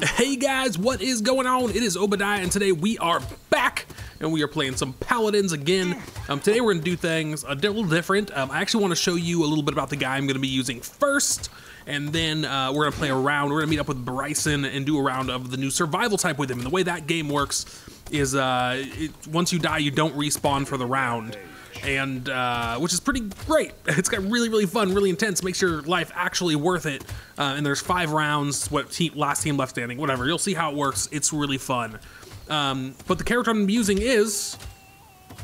Hey guys, what is going on? It is Obediah, and today we are back, and we are playing some Paladins again. Um, today we're to do things a little different. Um, I actually want to show you a little bit about the guy I'm to be using first, and then uh, we're to play around. We're going to meet up with Bryson and do a round of the new survival type with him. And the way that game works is uh, it, once you die, you don't respawn for the round and uh, which is pretty great. It's got really, really fun, really intense. Makes your life actually worth it. Uh, and there's five rounds. What team, last team left standing? Whatever. You'll see how it works. It's really fun. Um, but the character I'm using is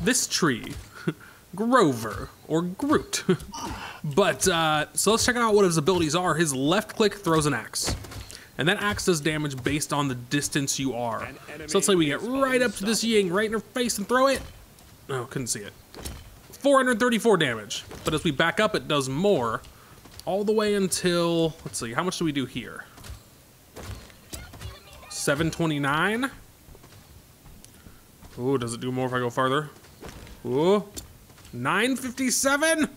this tree, Grover or Groot. but uh, so let's check out what his abilities are. His left click throws an axe. And that axe does damage based on the distance you are. So let's say we get right up to this Ying, right in her face and throw it. Oh, couldn't see it. 434 damage. But as we back up, it does more. All the way until, let's see, how much do we do here? 729. Ooh, does it do more if I go farther? Ooh, 957?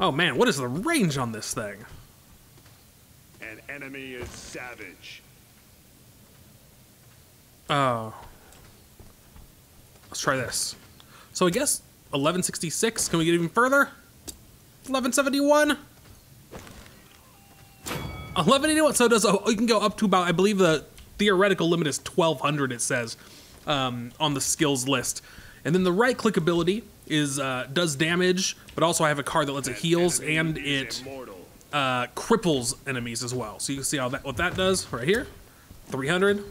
Oh man, what is the range on this thing? An enemy is savage. Oh. Let's try this. So I guess 1166. Can we get even further? 1171. 1181. So does oh, you can go up to about I believe the theoretical limit is 1200. It says um, on the skills list, and then the right click ability is uh, does damage, but also I have a card that lets it heals and it uh, cripples enemies as well. So you can see how that what that does right here. 300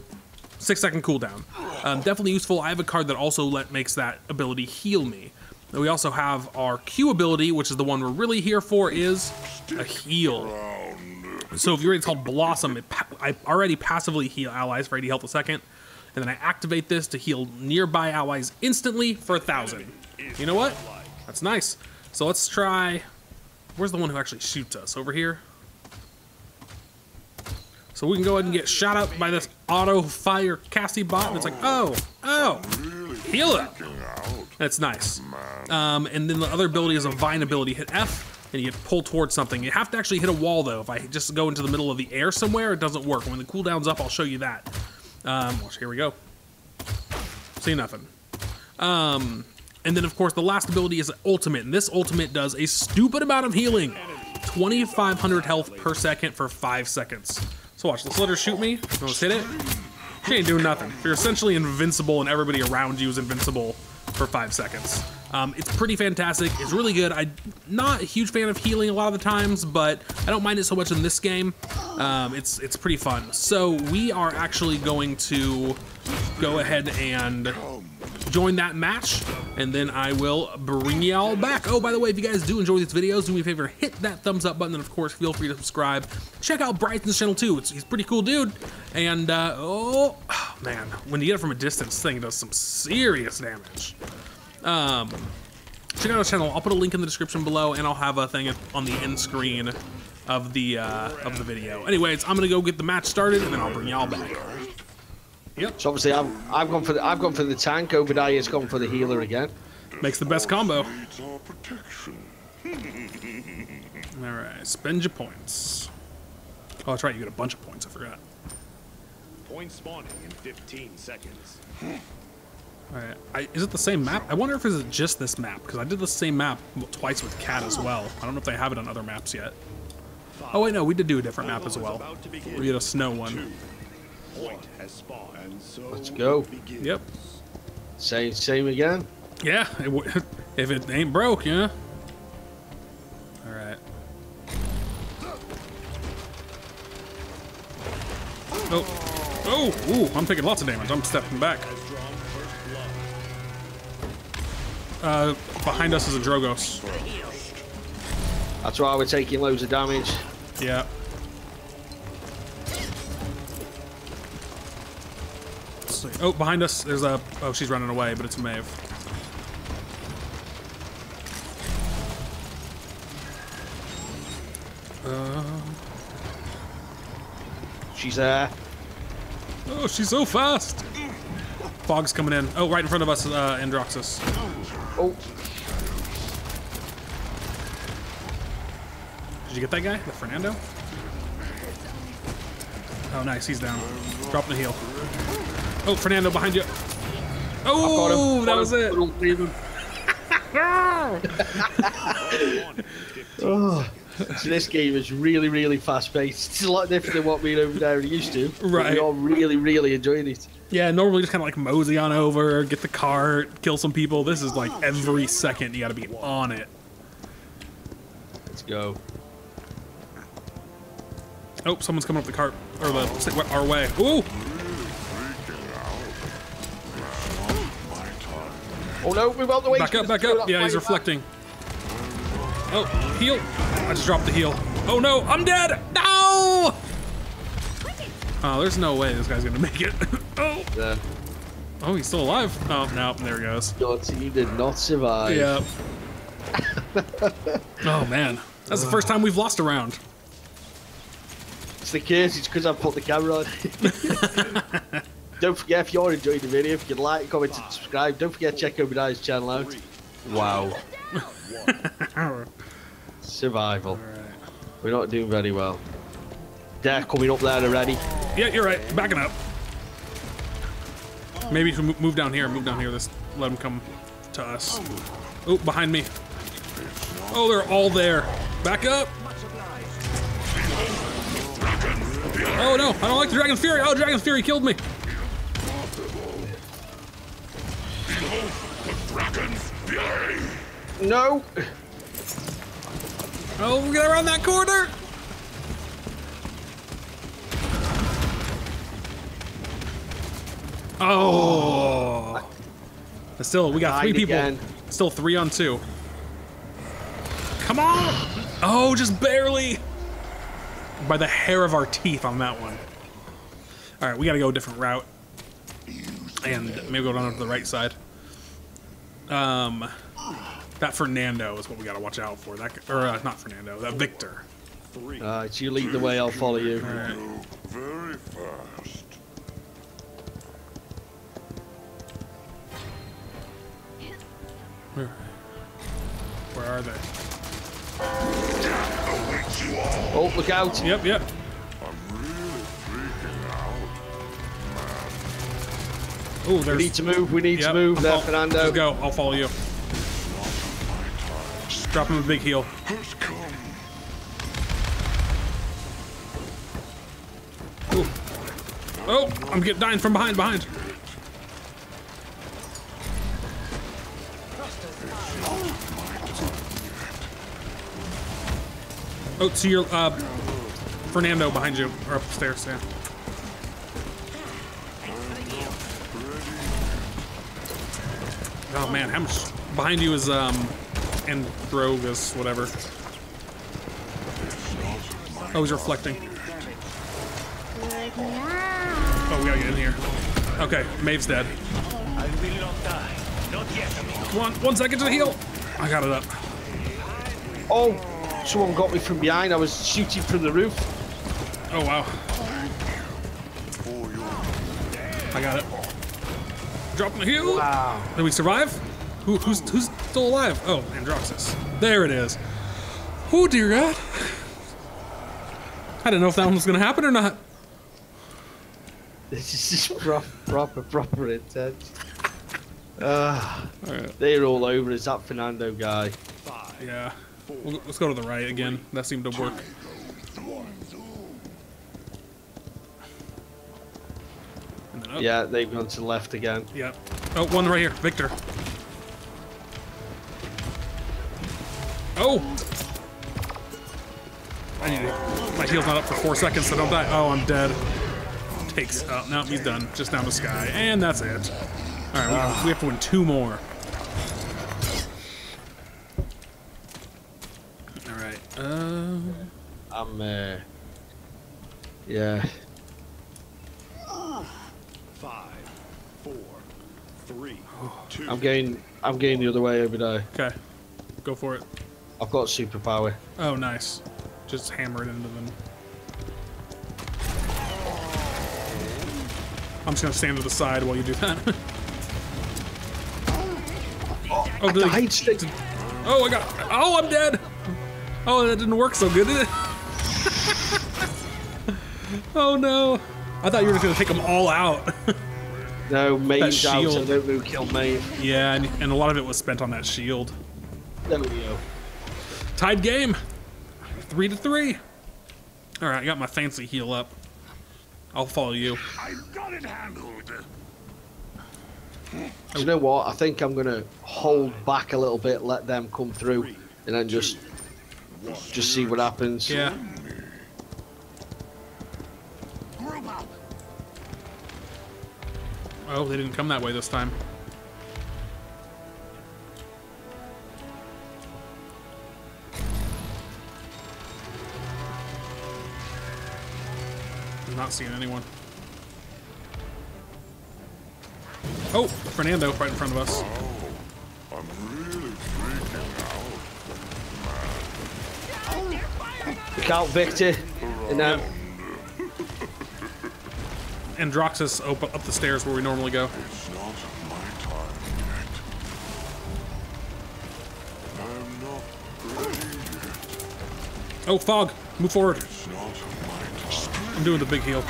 six second cooldown. Um, definitely useful. I have a card that also let makes that ability heal me. And we also have our Q ability, which is the one we're really here for, is a heal. So if you're it's called Blossom, it I already passively heal allies for 80 health a second, and then I activate this to heal nearby allies instantly for a thousand. You know what? That's nice. So let's try. Where's the one who actually shoots us? Over here. So we can go ahead and get shot up by this auto fire Cassie bot, and it's like, oh, oh, heal it. That's nice. Um, and then the other ability is a vine ability. Hit F, and you get pulled towards something. You have to actually hit a wall though. If I just go into the middle of the air somewhere, it doesn't work. When the cooldown's up, I'll show you that. Um, here we go. See nothing. Um, and then of course the last ability is ultimate, and this ultimate does a stupid amount of healing. 2,500 health per second for five seconds. So watch, let's let her shoot me. Let's hit it. She ain't doing nothing. You're essentially invincible and everybody around you is invincible for five seconds. Um, it's pretty fantastic. It's really good. I'm not a huge fan of healing a lot of the times, but I don't mind it so much in this game. Um, it's it's pretty fun. So we are actually going to go ahead and join that match, and then I will bring y'all back. Oh, by the way, if you guys do enjoy these videos, do me a favor, hit that thumbs up button, and of course, feel free to subscribe. Check out Bryson's channel too. It's, he's pretty cool dude. And, uh, oh, man, when you get it from a distance, thing does some serious damage. Um, check out our channel. I'll put a link in the description below, and I'll have a thing on the end screen of the uh, of the video. Anyways, I'm gonna go get the match started, and then I'll bring y'all back. Yep. So obviously, I've, I've gone for the I've gone for the tank. Obediah's gone for the healer again. Makes the best combo. All right, spend your points. Oh, that's right. You get a bunch of points. I forgot. Point spawning in 15 seconds. All right. I, is it the same map? I wonder if it's just this map because I did the same map twice with Cat as well. I don't know if they have it on other maps yet. Oh wait, no, we did do a different map as well. We did a snow one. Point has spawned. And so Let's go. begins. Yep. Same same again. Yeah. It, w- if it ain't broke, yeah. All right. Oh. Oh. Ooh. I'm taking lots of damage. I'm stepping back. Has drawn first blood. Uh, behind us is a Drogoz. That's why we're taking loads of damage. Yeah. Oh, behind us, there's a. Oh, she's running away, but it's a Maeve. Uh, She's there. oh, she's so fast. Fog's coming in. Oh, right in front of us, uh, Androxus. Oh, Did you get that guy, the Fernando? Oh, nice. He's down. Dropping the heal. Oh, Fernando behind you. Oh, that was it. oh. So this game is really, really fast paced. It's a lot different than what me and over there used to. Right. We are really, really enjoying it. Yeah, normally just kind of like mosey on over, get the cart, kill some people. This is like every second you got to be on it. Let's go. Oh, someone's coming up the cart or the our way. Ooh, Oh no, move out the way. back up, back up. Yeah, he's reflecting. Oh, heal. I just dropped the heal. Oh no, I'm dead. No. Oh, there's no way this guy's gonna make it. oh, Yeah. oh, he's still alive. Oh no, there he goes. Your team did not survive. Yeah. oh man, that's the first time we've lost a round. It's the case, it's because I put the camera on. don't forget, if you're enjoying the video, if you like, comment, and subscribe. Don't forget to check Obediah's channel out. Wow. Survival. We're not doing very well. They're coming up there already. Yeah, you're right. Backing up. Maybe if we move down here, move down here. This let them come to us. Oh, behind me. Oh, they're all there. Back up. Oh no, I don't like the Dragon Fury. Oh, Dragon Fury killed me. No! Oh, we get around that corner. Oh. But Still, we got three people. again. Still three on two. Come on! Oh, just barely. By the hair of our teeth on that one. All right, we got to go a different route, and maybe go down to the right side. Um, that Fernando is what we got to watch out for. That or uh, not Fernando, that Viktor. Three. Alright, you lead the way, I'll follow you. All right. Very fast. Where, where are they? Awaits you all. Oh, look out! Yep, yep. Oh, We need to move, we need Yep, to move there, fol- Fernando. Just go. I'll follow you. Drop him a big heal. Ooh. Oh, I'm getting dying from behind. Behind. Oh, to your uh, Fernando behind you or upstairs. Yeah. Oh man, how much behind you is um Androxus, whatever. Oh, he's reflecting. Oh, we gotta get in here. Okay, Maeve's dead. I will not die. Not yet, amigo. Come on, one second to the heal. I got it up. Oh, someone got me from behind. I was shooting from the roof. Oh wow, I got it. Dropping the heal. Wow. Did we survive? Who, who's who's still alive? Oh, Androxus. There it is. Oh dear God. I didn't know if that one was gonna happen or not. This is just proper, proper, proper intense. Uh, All right. they're all over. Is that Fernando guy? Yeah. Let's go to the right again. That seemed to work. Up. Yeah, they've gone to the left again. Yep. Oh, one right here. Viktor. Oh! I need to, my heal's not up for four seconds, so don't die. Oh, I'm dead. Takes. Oh, no, he's done. Just down the Skye. And that's it. Alright, we, have- we have to win two more. Alright. Uh, I'm, uh, yeah. Five. Four. Three. Two. I'm going, I'm going the other way every day. okay. Go for it. I've got superpower. Oh, nice. Just hammer it into them. I'm just gonna stand to the side while you do that. oh, did I he- died. oh, I got. Oh, I'm dead. Oh, that didn't work so good, did it? Oh no! I thought you were just gonna take them all out. No, Maeve's out. shield. I don't know who killed Maeve. yeah, and, and a lot of it was spent on that shield. There we go. Tied game. Three to three. All right, I got my fancy heal up. I'll follow you. I've got it handled. Do you know what? I think I'm gonna hold back a little bit, let them come through, and then just just see what happens. Yeah. Oh, they didn't come that way this time. I'm not seeing anyone. Oh, Fernando right in front of us. Oh, I'm really freaking out. Look out, Viktor. And then Androxus up, up the stairs where we normally go. It's not my time yet. I'm not ready yet. Oh, Fog, move forward. I'm doing the big heal.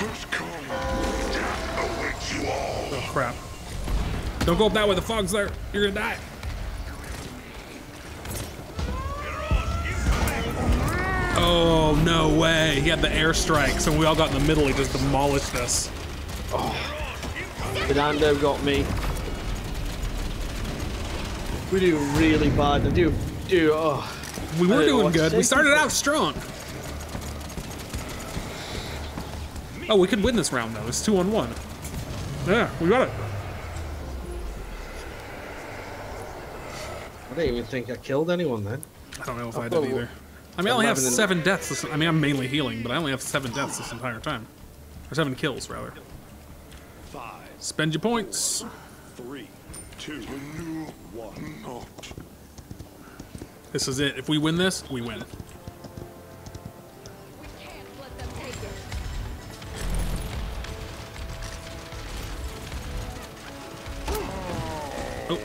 Oh, crap. Don't go up that way, the fog's there. You're gonna die. Oh, no way. He had the airstrikes, and we all got in the middle. He just demolished us. Oh. Fernando got me. We do really bad. I do, do. Oh, We were doing good. We started to out strong. Oh, we could win this round, though. It's two on one. Yeah, we got it. I don't even think I killed anyone then. I don't know if I did Oh, either. I mean, I only have seven deaths. This, I mean, I'm mainly healing, but I only have seven deaths this entire time. Or seven kills, rather. Five, Spend your points. three, two, one. Not. This is it. If we win this, we win. We can't let them take it. Oh.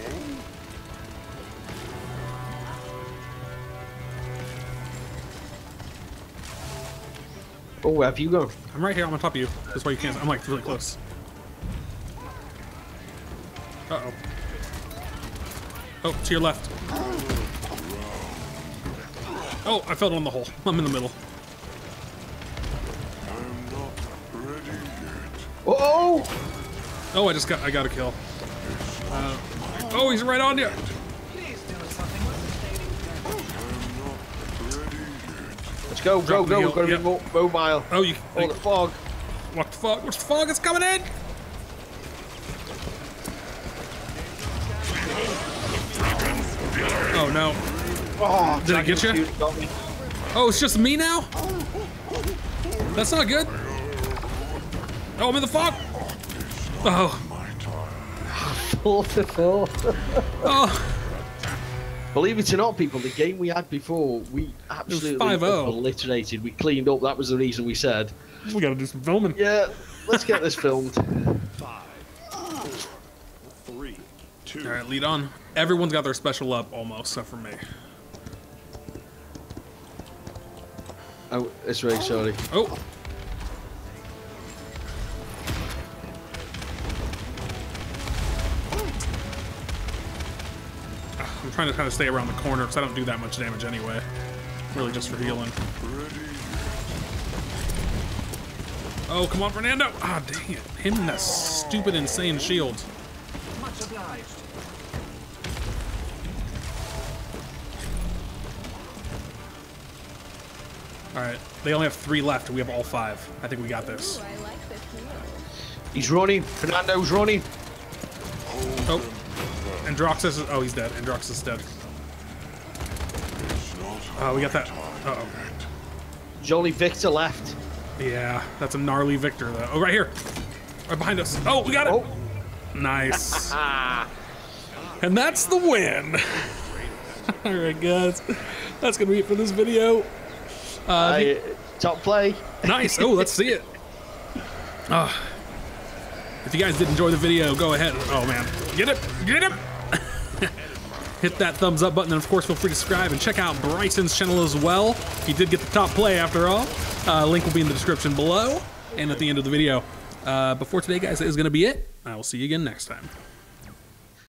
Oh, where have you gone? I'm right here. I'm on top of you. That's why you can't. I'm like really close. Uh oh. Oh, to your left. Oh, I fell down the hole. I'm in the middle. I'm not ready yet. Oh, Oh, I just got. I got a kill. Uh, oh, he's right on you. let's go, go, Drop go. We've got to yep. be mo- mobile. Oh, you. Oh, the fog. What the fuck? What's the fog? It's coming in. Oh no. Oh, Did it get you? Shoot Oh, it's just me now? That's not good. Oh, I'm in the fog. Oh, My time. Four to four. oh. Believe it or not, people, the game we had before, we absolutely oh. obliterated. We cleaned up. That was the reason we said, We gotta do some filming. yeah, let's get this filmed. Five, four, three, two, All right, lead on. Everyone's got their special up almost, except for me. Oh, it's Ray, sorry. Oh. I'm trying to kind of stay around the corner because I don't do that much damage anyway. Really just for healing. Oh, come on, Fernando! Ah, dang it. Him and that stupid, insane shield. Alright, they only have three left. We have all five. I think we got this. Ooh, I like this. He's running. Fernando's running. Oh. Androxus is. Oh, he's dead. Androxus is dead. It's not Oh, we got that. Uh oh. There's only Viktor left. Yeah, that's a gnarly Viktor, though. Oh, right here. Right behind us. Oh, we got it. Oh, Nice. and that's the win. All right, guys. That's going to be it for this video. I, top play. Nice. Oh, let's see it. Ah. if you guys did enjoy the video, go ahead. Oh, man. Get it. Get him. Hit that thumbs up button, and of course, feel free to subscribe and check out Bryson's channel as well. He did get the top play after all. Uh, link will be in the description below. and at the end of the video. Uh, before today, guys, that is going to be it. I will see you again next time.